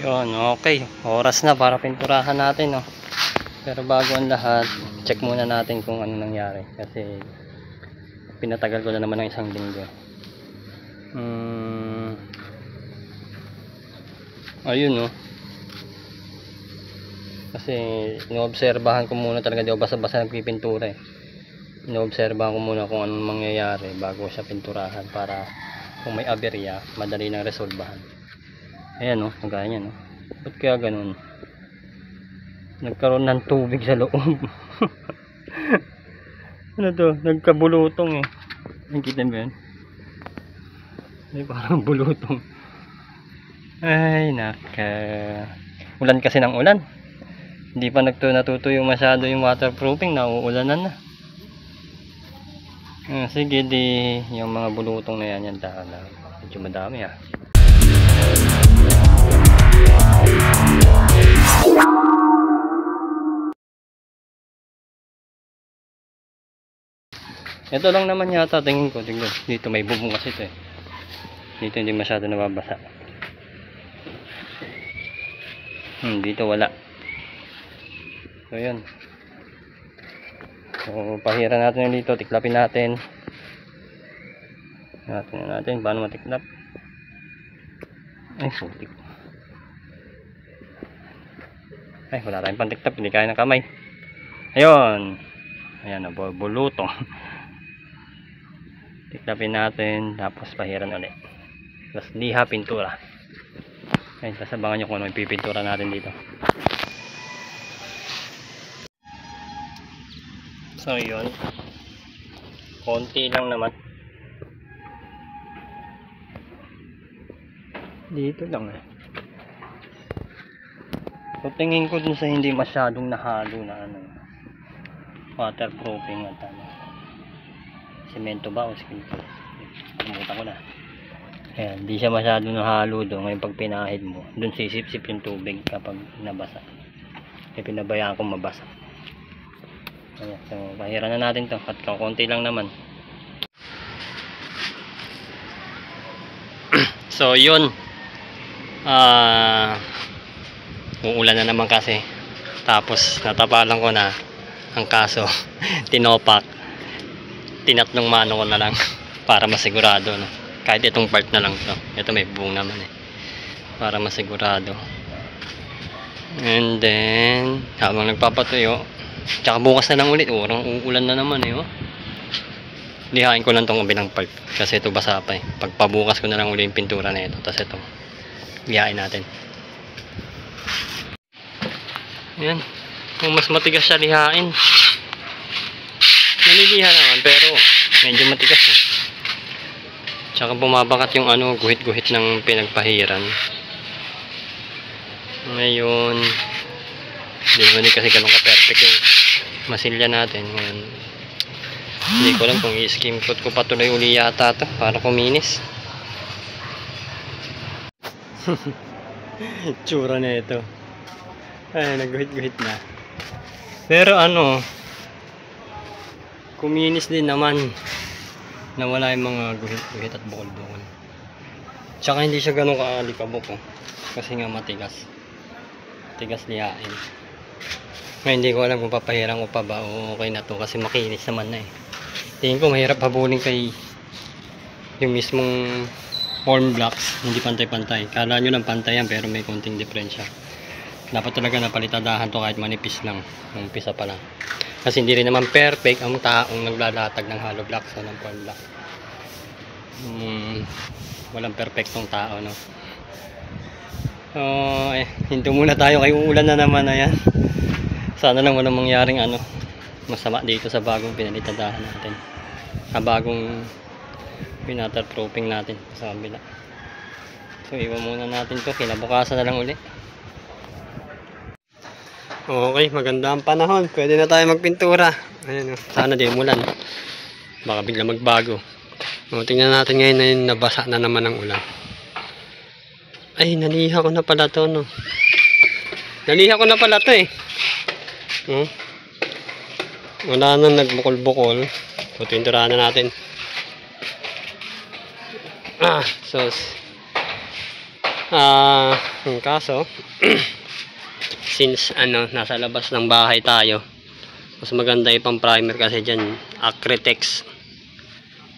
Yun, okay. Oras na para pinturahan natin, no. Pero bago ang lahat, check muna natin kung ano nangyari. Kasi, pinatagal ko na naman ng isang linggo. Hmm. Ayun, no. Kasi, inoobserbahan ko muna talaga. Di ako basta-basta nagpipintura, eh. Inoobserbahan ko muna kung anong mangyayari bago siya pinturahan para kung may aberya, madali nang resolbahan. Ayan no, oh, kagaya no. Ba't kaya ganun? Nagkaroon ng tubig sa loob. ano to? Nagkabulutong eh. Nakikita mo yun? Ay, parang bulutong. Ay, naka. Ulan kasi ng ulan. Hindi pa nagto natutuyo masyado yung waterproofing. Nauulanan na. Ah, sige, di yung mga bulutong na yan, yan dahil medyo madami ah. Ito lang naman yata tingin ko. Tingnan. Dito may bubong kasi ito eh. Dito hindi masyado nababasa. Hmm, dito wala. So yun. So pahira natin yung dito. Tiklapin natin. Natin natin paano matiklap. Ay, putik. Ay, wala tayong pantiklap. Hindi kaya ng kamay. Ayun. Ayan, bulutong. Tiklapin natin, tapos pahiran ulit. Tapos liha, pintura. Ayun, tapos abangan nyo kung ano yung pipintura natin dito. So, yun. Konti lang naman. Dito lang eh. So, tingin ko dun sa hindi masyadong nahalo na ano, waterproofing at ano, semento ba o semento? Kumutan ko na. Ayan, di siya masyadong nahalo doon. Ngayon pag pinahid mo, doon sisip-sip yung tubig kapag nabasa. Kaya pinabayaan kong mabasa. Ayan, so, pahira na natin to. At konti lang naman. so, yun. Ah... uulan na naman kasi. Tapos natapalan ko na ang kaso. Tinopak tinatlong mano ko na lang para masigurado no? kahit itong part na lang to. Ito may buong naman eh. Para masigurado. And then habang nagpapatuyo tsaka bukas na lang ulit. Urang uulan na naman eh oh. lihain ko lang tong kabilang part kasi ito basa pa eh. Pagpabukas ko na lang ulit yung pintura na ito tapos ito. Lihain natin Ayan. Mas matigas siya lihain. Naliliha naman pero medyo matigas eh. Tsaka bumabakat yung ano, guhit-guhit ng pinagpahiran. Ngayon, hindi naman din kasi ganun ka-perfect yung masilya natin. Ngayon, hindi ko lang kung i-skim coat ko patuloy uli yata to para kuminis. Tsura na ito. Ay, nagguhit-guhit na. Pero ano, kuminis din naman. Nawala yung mga guhit-guhit at bukol-bukol. Tsaka hindi siya ganun kaalikabok oh. Kasi nga matigas. Tigas liyain. Ngayon hindi ko alam kung papahirang ko pa ba o okay na to kasi makinis naman na eh. Tingin ko mahirap habulin kay yung mismong form blocks, hindi pantay-pantay. Kala nyo lang pantay yan pero may konting diferensya dapat talaga napalitadahan to kahit manipis lang. Umpisa pa lang. Kasi hindi rin naman perfect ang taong naglalatag ng hollow blocks o ng form block. Hmm, walang perfectong tao no? So eh hinto muna tayo kay uulan na naman ayan. Sana lang walang mangyaring ano masama dito sa bagong pinalitadahan natin. Sa bagong pinaterproofing natin sa kabila. So iwan muna natin to. Kinabukasan na lang ulit Okay, maganda ang panahon. Pwede na tayo magpintura. Ayan, oh. sana di umulan. Baka bigla magbago. O, tingnan natin ngayon na yung nabasa na naman ng ulan. Ay, naliha ko na pala to, no. Naliha ko na pala to, eh. No? Wala nang nagbukol-bukol. So, tinturahan na natin. Ah, so, Ah, yung kaso, since ano, nasa labas ng bahay tayo, mas maganda ipang primer kasi dyan, Acrytex.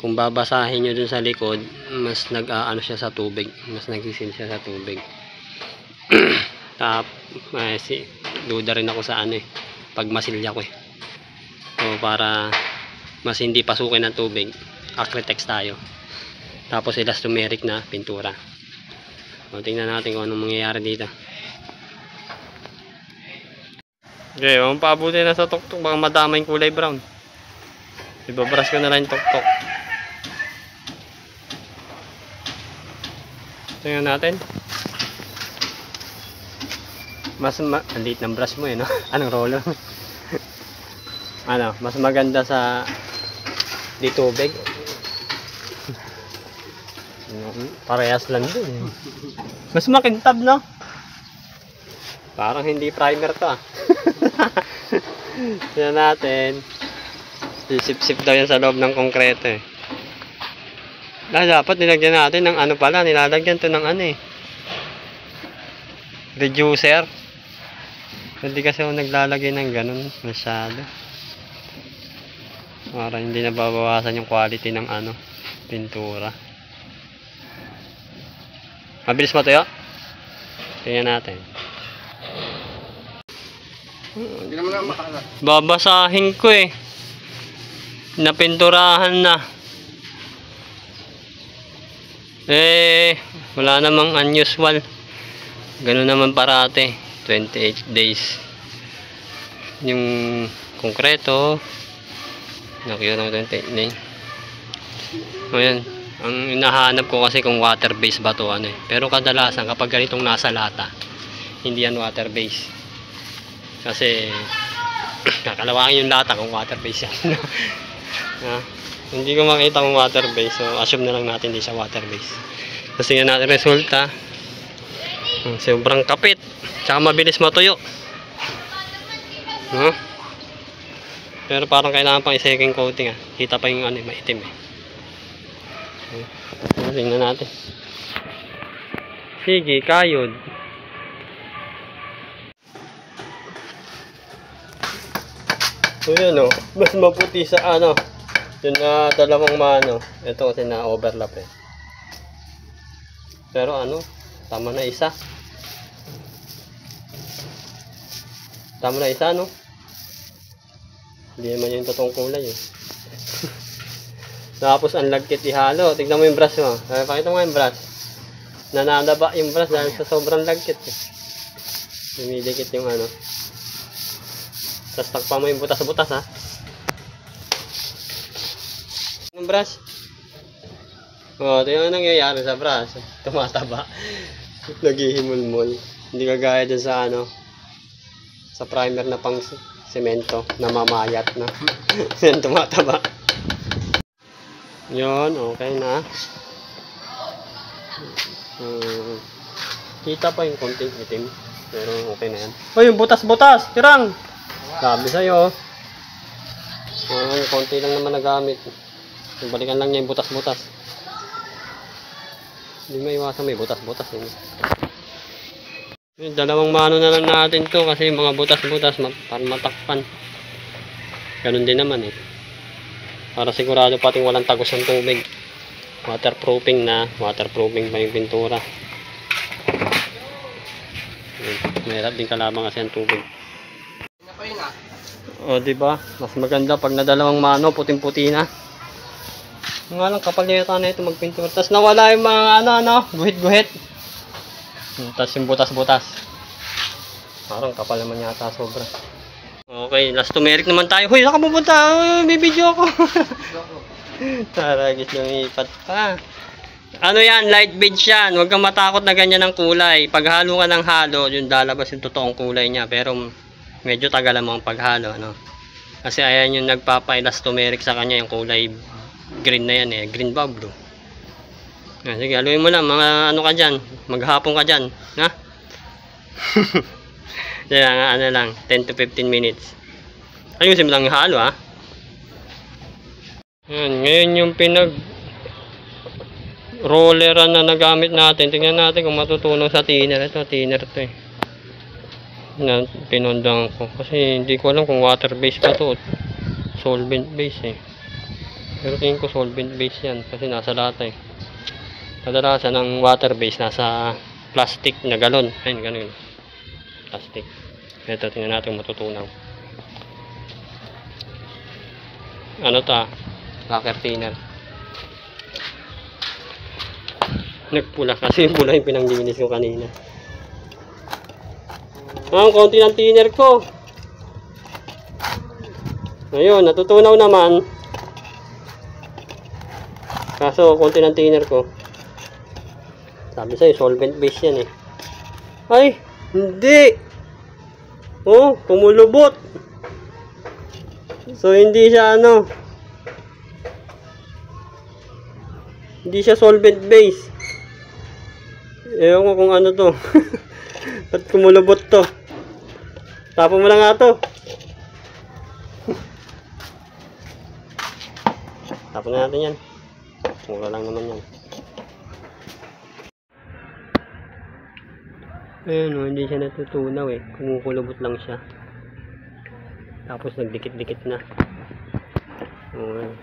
Kung babasahin nyo dun sa likod, mas nag-aano siya sa tubig, mas nagsisil siya sa tubig. Tap, eh, si, duda rin ako sa ano eh, pag masilya ko eh. So, para mas hindi pasukin ng tubig, Acrytex tayo. Tapos elastomeric na pintura. O, tingnan natin kung anong mangyayari dito. Okay, huwag paabuti na sa tuktok. Baka madama yung kulay brown. Ibabrush ko na lang yung tuktok. Tingnan natin. Mas ma... Ang liit ng brush mo eh, no? Anong roller? ano, mas maganda sa di tubig. Parehas lang din. Mas makintab, no? Parang hindi primer to ah. Tignan natin. Sisip-sip daw yan sa loob ng konkreto eh. Ah, dapat nilagyan natin ng ano pala, nilalagyan to ng ano eh. Reducer. Hindi kasi ako naglalagay ng ganun masyado. Para hindi nababawasan yung quality ng ano, pintura. Mabilis ba tayo? Tingnan natin. Hindi naman na makala. Babasahin ko eh. Napinturahan na. Eh, wala namang unusual. Ganun naman parate. 28 days. Yung konkreto, nakita ng 28 days. Ayan. Ang hinahanap ko kasi kung water based ba to ano eh. Pero kadalasan kapag ganitong nasa lata, hindi yan water based. Kasi kakalawangin yung lata kung water based yan. Ha? Hindi ko makita kung water based. So assume na lang natin hindi siya water based. Kasi nga natin resulta. Hmm, Sobrang kapit. Tsaka mabilis matuyo. No? Pero parang kailangan pang i-second coating ah. Kita pa yung ano, maitim eh. Hmm. Tingnan natin. Sige, kayod. So yun o, mas maputi sa ano, yun na dalawang mano. Ito kasi na overlap eh. Pero ano, tama na isa. Tama na isa no? Hindi naman yung totoong kulay eh. Tapos ang lagkit ihalo. Tignan mo yung brush mo. Ay, pakita mo yung brush. Nananaba yung brush dahil sa sobrang lagkit eh. Dumidikit yung ano. Tapos takpan mo yung butas-butas ha. Yung brush. Oh, ito yung nangyayari sa brush. Tumataba. Naghihimulmol. Hindi kagaya dyan sa ano. Sa primer na pang semento na mamayat na. Yan tumataba. Yon, okay na. Hmm, kita pa yung konting itim. Pero okay na yan. Oh, yung butas-butas! Tirang! Sabi sa'yo. Yung konti lang naman nagamit. Balikan lang niya yung butas-butas. Hindi may iwasan may butas-butas. Yung dalawang mano na lang natin to kasi yung mga butas-butas ma para matakpan. Ganun din naman eh. Para sigurado pating walang tagos ng tubig. Waterproofing na. Waterproofing pa yung pintura. Mahirap din kalaban kasi ang tubig. O, di ba? Mas maganda pag nadalawang mano, puting-puti na. Nga lang, kapal yata na ito magpintura. Tapos nawala yung mga ano, ano, guhit-guhit. Hmm, Tapos yung butas-butas. Parang kapal naman yata sobra. Okay, last turmeric naman tayo. Hoy, saan ka pupunta? Uy, May video ako. Tara, guys, lumipat pa. Ano yan, light beige yan. Huwag kang matakot na ganyan ang kulay. Pag halo ka ng halo, yung lalabas yung totoong kulay niya. Pero medyo tagal ang paghalo. Ano? Kasi ayan yung nagpapa-elastomeric sa kanya yung kulay green na yan eh. Green ba blue? Ah, sige, haluin mo lang. Mga ano ka dyan. Maghapon ka dyan. Ha? Nga, ano lang. 10 to 15 minutes. Ayusin mo lang halo ha. Yan, ngayon yung pinag rolleran na nagamit natin. Tingnan natin kung matutunaw sa thinner. Ito, thinner to eh. Na pinundang ko. Kasi hindi ko alam kung water based pa to. Solvent base eh. Pero tingin ko solvent base yan. Kasi nasa lata eh. Kadalasan ng water base nasa plastic na galon. Ayun, ganun. Plastic. Ito, tingnan natin matutunaw. Ano ta? Lacquer thinner. Nagpula kasi pula yung pinanglinis ko kanina. Ah, ang konti ng thinner ko. Ayun, natutunaw naman. Kaso, konti ng thinner ko. Sabi sa'yo, solvent base yan eh. Ay, hindi! Oh, kumulubot! So, hindi siya ano. Hindi siya solvent base. Ewan ko kung ano to. Ba't kumulubot to? Tapon mo na nga to. Tapon na natin yan. Mura lang naman yan. Ayun o, hindi siya natutunaw eh. Kumukulubot lang siya. Tapos nagdikit-dikit na. Oo.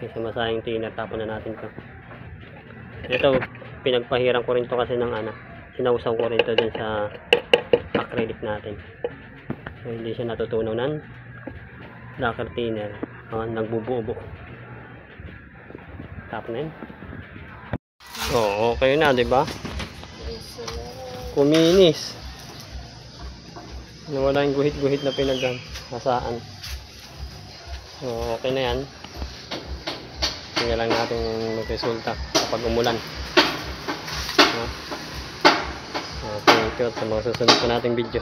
Kasi masayang tina, tapon na natin to. Ito, pinagpahiran ko rin to kasi ng ano, sinausaw ko rin to dun sa acrylic natin. So, hindi siya natutunaw ng lacquer thinner. Oh, nagbubuo Tapon na yun. Oo, okay na, di ba? Kuminis. Nawala yung guhit-guhit na pinagdan. Nasaan. So, okay na yan. Tingnan lang natin yung resulta kapag umulan. At sa mga susunod pa nating video.